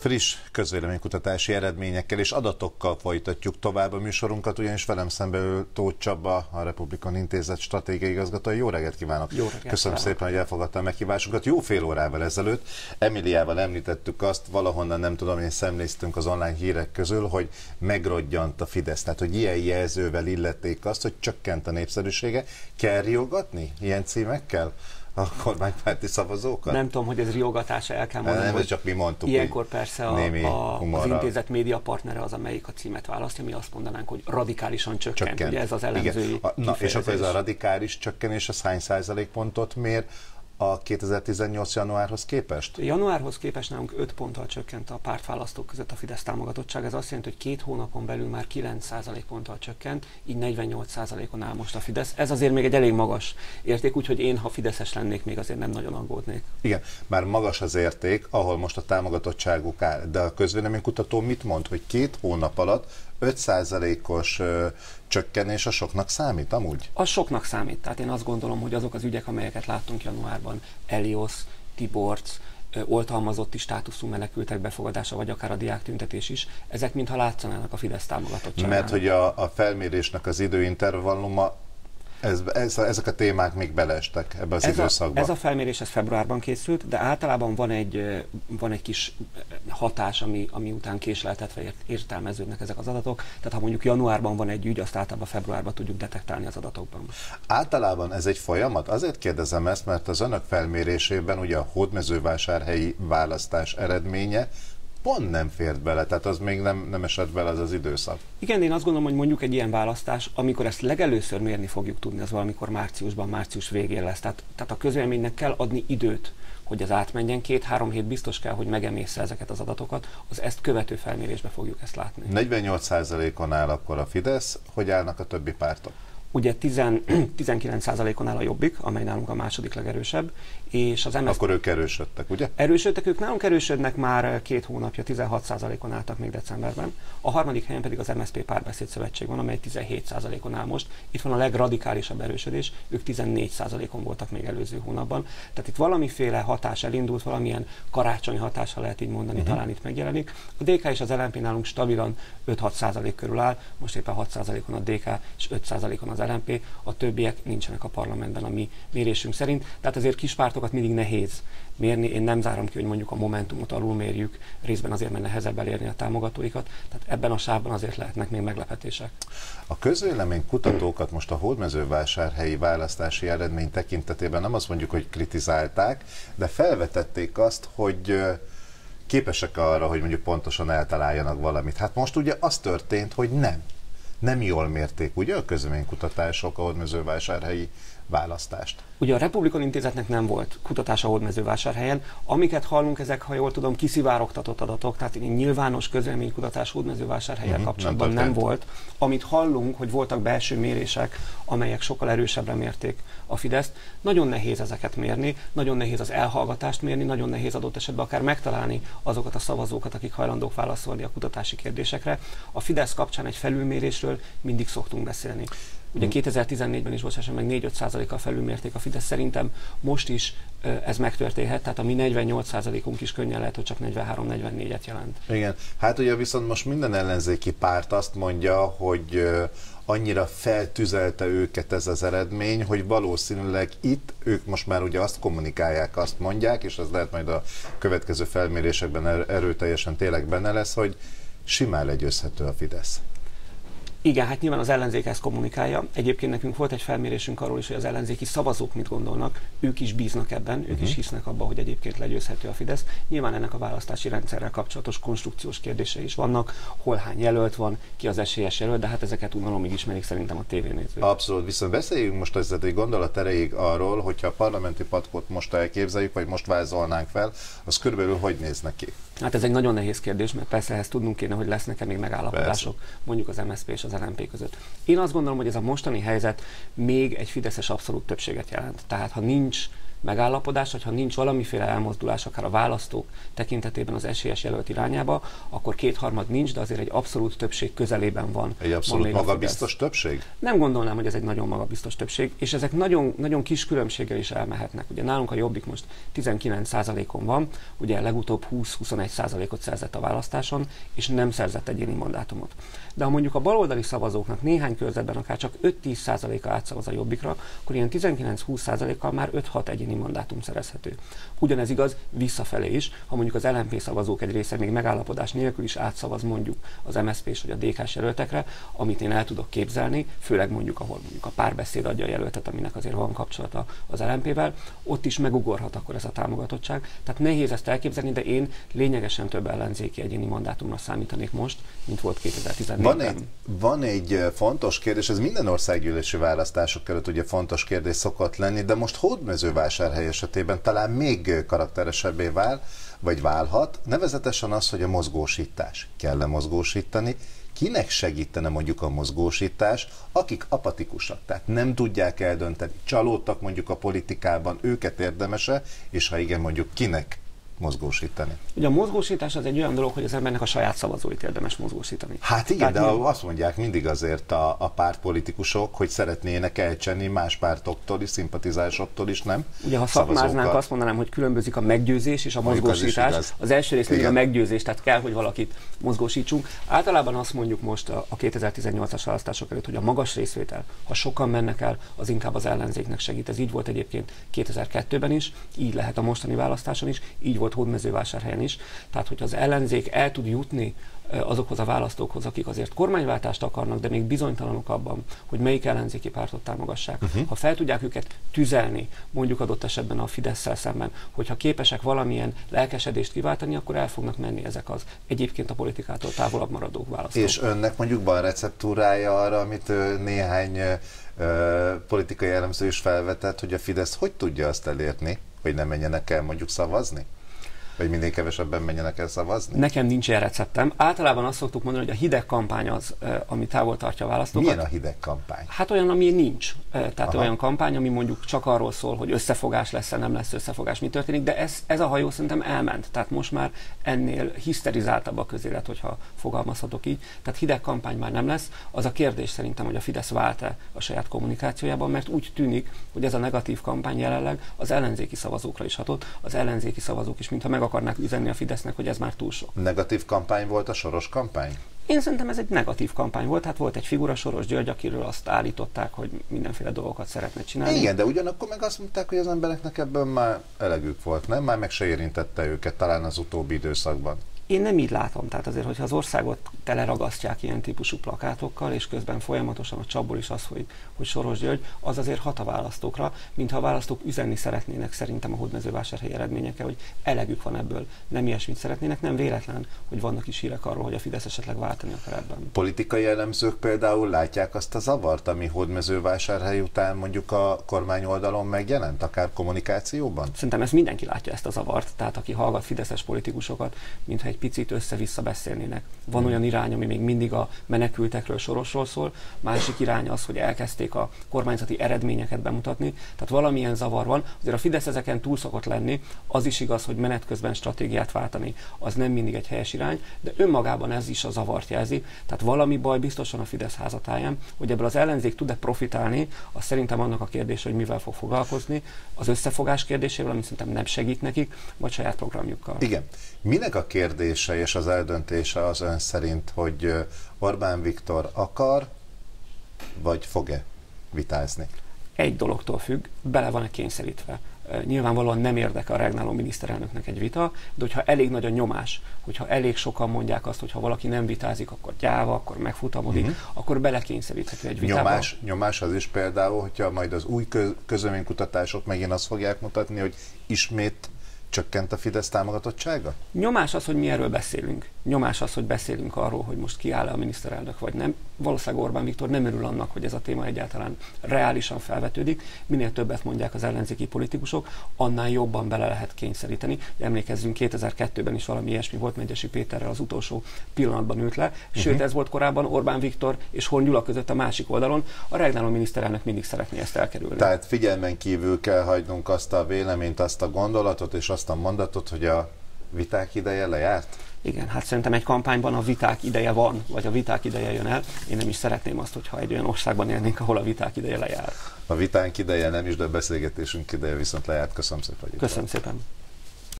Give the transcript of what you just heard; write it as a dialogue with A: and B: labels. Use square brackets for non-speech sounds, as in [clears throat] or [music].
A: Friss közvéleménykutatási eredményekkel és adatokkal folytatjuk tovább a műsorunkat, ugyanis velem szemben Tóth Csaba, a Republikon Intézet stratégiai igazgatója. Jó reggelt kívánok!
B: Jó reggelt
A: Köszönöm kívánok. szépen, hogy elfogadta a meghívásunkat. Jó fél órával ezelőtt Emiliával említettük azt, valahonnan nem tudom, én szemléztünk az online hírek közül, hogy megrodjant a Fidesz. Tehát, hogy ilyen jelzővel illették azt, hogy csökkent a népszerűsége. Kell riogatni ilyen címekkel? A kormánypárti szavazókat?
B: Nem tudom, hogy ez riogatása el kell mondani.
A: Nem, ez csak mi mondtuk.
B: Ilyenkor persze a, a, az intézet média partnere az, amelyik a címet választja, mi azt mondanánk, hogy radikálisan csökkent. csökkent. Ugye ez az elemzői
A: Na, és akkor ez a radikális csökkenés, az hány százalékpontot mér? A 2018 januárhoz képest?
B: Januárhoz képest nálunk 5 ponttal csökkent a pártválasztók között a Fidesz támogatottság. Ez azt jelenti, hogy két hónapon belül már 9% ponttal csökkent, így 48 on áll most a Fidesz. Ez azért még egy elég magas érték, úgyhogy én, ha Fideszes lennék, még azért nem nagyon aggódnék.
A: Igen, már magas az érték, ahol most a támogatottságuk áll, de a közvéleménykutató mit mond, hogy két hónap alatt 5%-os csökkenés a soknak számít amúgy?
B: A soknak számít. Tehát én azt gondolom, hogy azok az ügyek, amelyeket láttunk januárban, Elios, Tiborc, oltalmazotti státuszú menekültek befogadása, vagy akár a diák tüntetés is, ezek mintha látszanának a Fidesz támogatottságának.
A: Mert hogy a, a felmérésnek az időintervalluma ez, ez, ezek a témák még beleestek ebbe az
B: ez
A: időszakba.
B: A, ez a felmérés ez februárban készült, de általában van egy, van egy kis hatás, ami, ami után késleltetve ért, értelmeződnek ezek az adatok. Tehát ha mondjuk januárban van egy ügy, azt általában februárban tudjuk detektálni az adatokban.
A: Általában ez egy folyamat? Azért kérdezem ezt, mert az önök felmérésében ugye a hódmezővásárhelyi választás eredménye pont nem fért bele, tehát az még nem, nem esett bele az az időszak.
B: Igen, én azt gondolom, hogy mondjuk egy ilyen választás, amikor ezt legelőször mérni fogjuk tudni, az valamikor márciusban, március végén lesz. Tehát, tehát a közvéleménynek kell adni időt, hogy az átmenjen. Két-három hét biztos kell, hogy megemészze ezeket az adatokat, az ezt követő felmérésbe fogjuk ezt látni.
A: 48%-on áll akkor a Fidesz, hogy állnak a többi pártok?
B: Ugye 10, 19%-on [clears throat] áll a Jobbik, amely nálunk a második legerősebb, és az
A: MSZP... Akkor ők erősödtek, ugye?
B: Erősödtek, ők nálunk erősödnek már két hónapja, 16%-on álltak még decemberben. A harmadik helyen pedig az MSZP Párbeszéd Szövetség van, amely 17%-on áll most. Itt van a legradikálisabb erősödés, ők 14%-on voltak még előző hónapban. Tehát itt valamiféle hatás elindult, valamilyen karácsony hatás, ha lehet így mondani, uh-huh. talán itt megjelenik. A DK és az LNP nálunk stabilan 5-6% körül áll, most éppen 6%-on a DK és 5%-on az LNP, a többiek nincsenek a parlamentben a mi mérésünk szerint. Tehát azért kis pártok adatokat mindig nehéz mérni. Én nem zárom ki, hogy mondjuk a momentumot alulmérjük, részben azért, mert nehezebb elérni a támogatóikat. Tehát ebben a sávban azért lehetnek még meglepetések.
A: A közvélemény kutatókat most a hódmezővásárhelyi választási eredmény tekintetében nem azt mondjuk, hogy kritizálták, de felvetették azt, hogy képesek arra, hogy mondjuk pontosan eltaláljanak valamit. Hát most ugye az történt, hogy nem. Nem jól mérték, ugye a közvéleménykutatások a hódmezővásárhelyi választást.
B: Ugye a Republikon Intézetnek nem volt kutatása Hódmezővásárhelyen. Amiket hallunk, ezek, ha jól tudom, kiszivárogtatott adatok, tehát nyilvános közleménykutatás Hódmezővásárhelyen uh-huh, kapcsolatban nem, nem volt. Amit hallunk, hogy voltak belső mérések, amelyek sokkal erősebbre mérték a Fideszt. Nagyon nehéz ezeket mérni, nagyon nehéz az elhallgatást mérni, nagyon nehéz adott esetben akár megtalálni azokat a szavazókat, akik hajlandók válaszolni a kutatási kérdésekre. A Fidesz kapcsán egy felülmérésről mindig szoktunk beszélni. Ugye 2014-ben is bocsássam meg 4-5 százalékkal felülmérték a Fidesz. Szerintem most is ez megtörténhet, tehát a mi 48 százalékunk is könnyen lehet, hogy csak 43-44-et jelent.
A: Igen, hát ugye viszont most minden ellenzéki párt azt mondja, hogy annyira feltüzelte őket ez az eredmény, hogy valószínűleg itt ők most már ugye azt kommunikálják, azt mondják, és az lehet majd a következő felmérésekben er-, erőteljesen tényleg benne lesz, hogy simán legyőzhető a Fidesz.
B: Igen, hát nyilván az ellenzék ezt kommunikálja. Egyébként nekünk volt egy felmérésünk arról is, hogy az ellenzéki szavazók mit gondolnak. Ők is bíznak ebben, ők uh-huh. is mhm. hisznek abban, hogy egyébként legyőzhető a Fidesz. Nyilván ennek a választási rendszerrel kapcsolatos konstrukciós kérdései is vannak, hol hány jelölt van, ki az esélyes jelölt, de hát ezeket unalomig ismerik szerintem a tévénézők.
A: Abszolút, viszont beszéljünk most ez egy gondolat erejéig arról, hogyha a parlamenti patkot most elképzeljük, vagy most vázolnánk fel, az körülbelül hogy néz neki?
B: Hát ez egy nagyon nehéz kérdés, mert persze ehhez tudnunk kéne, hogy lesznek-e még megállapodások, persze. mondjuk az MSZP és az LNP között. Én azt gondolom, hogy ez a mostani helyzet még egy fideszes abszolút többséget jelent. Tehát ha nincs megállapodás, hogyha nincs valamiféle elmozdulás, akár a választók tekintetében az esélyes jelölt irányába, akkor kétharmad nincs, de azért egy abszolút többség közelében van.
A: Egy abszolút magabiztos többség?
B: Nem gondolnám, hogy ez egy nagyon magabiztos többség, és ezek nagyon, nagyon kis különbséggel is elmehetnek. Ugye nálunk a Jobbik most 19%-on van, ugye legutóbb 20-21%-ot szerzett a választáson, és nem szerzett egyéni mandátumot. De ha mondjuk a baloldali szavazóknak néhány körzetben akár csak 5-10%-a átszavaz a Jobbikra, akkor ilyen 19-20%-kal már 5-6 egyéni mandátum szerezhető. Ugyanez igaz visszafelé is, ha mondjuk az LNP szavazók egy része még megállapodás nélkül is átszavaz mondjuk az MSZP-s vagy a DK-s jelöltekre, amit én el tudok képzelni, főleg mondjuk ahol mondjuk a párbeszéd adja a jelöltet, aminek azért van kapcsolata az LNP-vel, ott is megugorhat akkor ez a támogatottság. Tehát nehéz ezt elképzelni, de én lényegesen több ellenzéki egyéni mandátumra számítanék most, mint volt 2014-ben.
A: Van egy, van egy fontos kérdés, ez minden országgyűlési választások előtt ugye fontos kérdés szokott lenni, de most hódmezővásárhely esetében talán még karakteresebbé vál, vagy válhat, nevezetesen az, hogy a mozgósítás. Kell-e mozgósítani? Kinek segítene mondjuk a mozgósítás, akik apatikusak, tehát nem tudják eldönteni, csalódtak mondjuk a politikában, őket érdemese, és ha igen, mondjuk kinek mozgósítani.
B: Ugye a mozgósítás az egy olyan dolog, hogy az embernek a saját szavazóit érdemes mozgósítani.
A: Hát igen, Tehát de mi... azt mondják mindig azért a, a pártpolitikusok, hogy szeretnének elcsenni más pártoktól is, szimpatizásoktól is, nem?
B: Ugye ha szakmáznánk, azt mondanám, hogy különbözik a meggyőzés és a mozgósítás. Az, az első rész mindig a meggyőzés, tehát kell, hogy valakit mozgósítsunk. Általában azt mondjuk most a, a 2018-as választások előtt, hogy a magas részvétel, ha sokan mennek el, az inkább az ellenzéknek segít. Ez így volt egyébként 2002-ben is, így lehet a mostani választáson is, így volt volt hódmezővásárhelyen is. Tehát, hogy az ellenzék el tud jutni azokhoz a választókhoz, akik azért kormányváltást akarnak, de még bizonytalanok abban, hogy melyik ellenzéki pártot támogassák. Uh-huh. Ha fel tudják őket tüzelni, mondjuk adott esetben a fidesz szemben, hogyha képesek valamilyen lelkesedést kiváltani, akkor el fognak menni ezek az egyébként a politikától távolabb maradó választók.
A: És önnek mondjuk van receptúrája arra, amit néhány politikai elemző is felvetett, hogy a Fidesz hogy tudja azt elérni, hogy nem menjenek el mondjuk szavazni? Hogy minél kevesebben menjenek el szavazni?
B: Nekem nincs ilyen receptem. Általában azt szoktuk mondani, hogy a hideg kampány az, ami távol tartja a választókat.
A: Milyen a hideg kampány?
B: Hát olyan, ami nincs. Tehát Aha. olyan kampány, ami mondjuk csak arról szól, hogy összefogás lesz-e, nem lesz összefogás, mi történik, de ez, ez a hajó szerintem elment. Tehát most már ennél hiszterizáltabb a közélet, hogyha fogalmazhatok így. Tehát hideg kampány már nem lesz. Az a kérdés szerintem, hogy a Fidesz vált-e a saját kommunikációjában, mert úgy tűnik, hogy ez a negatív kampány jelenleg az ellenzéki szavazókra is hatott. Az ellenzéki szavazók is, mintha meg akarnák üzenni a Fidesznek, hogy ez már túl sok.
A: Negatív kampány volt a soros kampány?
B: Én szerintem ez egy negatív kampány volt, hát volt egy figura Soros György, akiről azt állították, hogy mindenféle dolgokat szeretne csinálni.
A: Igen, de ugyanakkor meg azt mondták, hogy az embereknek ebből már elegük volt, nem? Már meg se érintette őket talán az utóbbi időszakban.
B: Én nem így látom. Tehát azért, hogyha az országot teleragasztják ilyen típusú plakátokkal, és közben folyamatosan a csapból is az, hogy, hogy Soros György, az azért hat a választókra, mintha a választók üzenni szeretnének szerintem a hódmezővásárhelyi eredményekkel, hogy elegük van ebből, nem ilyesmit szeretnének, nem véletlen, hogy vannak is hírek arról, hogy a Fidesz esetleg váltani akar ebben.
A: Politikai elemzők például látják azt a zavart, ami hódmezővásárhely után mondjuk a kormány oldalon megjelent, akár kommunikációban?
B: Szerintem ezt mindenki látja ezt a zavart, tehát aki hallgat fideszes politikusokat, mintha egy picit össze-vissza beszélnének. Van olyan irány, ami még mindig a menekültekről, sorosról szól, másik irány az, hogy elkezdték a kormányzati eredményeket bemutatni, tehát valamilyen zavar van. Azért a Fidesz ezeken túl szokott lenni, az is igaz, hogy menet közben stratégiát váltani, az nem mindig egy helyes irány, de önmagában ez is a zavart jelzi. Tehát valami baj biztosan a Fidesz házatáján, hogy ebből az ellenzék tud-e profitálni, az szerintem annak a kérdés, hogy mivel fog foglalkozni, az összefogás kérdésével, ami szerintem nem segít nekik, vagy saját programjukkal.
A: Igen. Minek a kérdése és az eldöntése az ön szerint, hogy Orbán Viktor akar, vagy fog-e vitázni?
B: Egy dologtól függ, bele van-e kényszerítve. Nyilvánvalóan nem érdekel a regnáló miniszterelnöknek egy vita, de hogyha elég nagy a nyomás, hogyha elég sokan mondják azt, hogy ha valaki nem vitázik, akkor gyáva, akkor megfutamodik, uh-huh. akkor belekényszeríthető egy vitába.
A: Nyomás, nyomás az is például, hogyha majd az új közöménykutatások megint azt fogják mutatni, hogy ismét csökkent a Fidesz támogatottsága?
B: Nyomás az, hogy mi erről beszélünk. Nyomás az, hogy beszélünk arról, hogy most kiáll a miniszterelnök vagy nem. Valószínűleg Orbán Viktor nem örül annak, hogy ez a téma egyáltalán reálisan felvetődik. Minél többet mondják az ellenzéki politikusok, annál jobban bele lehet kényszeríteni. Emlékezzünk, 2002-ben is valami ilyesmi volt, Megyesi Péterrel az utolsó pillanatban ült le. Sőt, uh-huh. ez volt korábban Orbán Viktor és Horn Gyula között a másik oldalon. A regnáló miniszterelnök mindig szeretné ezt elkerülni.
A: Tehát figyelmen kívül kell hagynunk azt a véleményt, azt a gondolatot és azt a mondatot, hogy a viták ideje lejárt?
B: Igen, hát szerintem egy kampányban a viták ideje van, vagy a viták ideje jön el. Én nem is szeretném azt, hogyha egy olyan országban élnénk, ahol a viták ideje lejár.
A: A vitánk ideje nem is, de a beszélgetésünk ideje viszont lejárt. Köszönöm szépen.
B: Köszönöm szépen.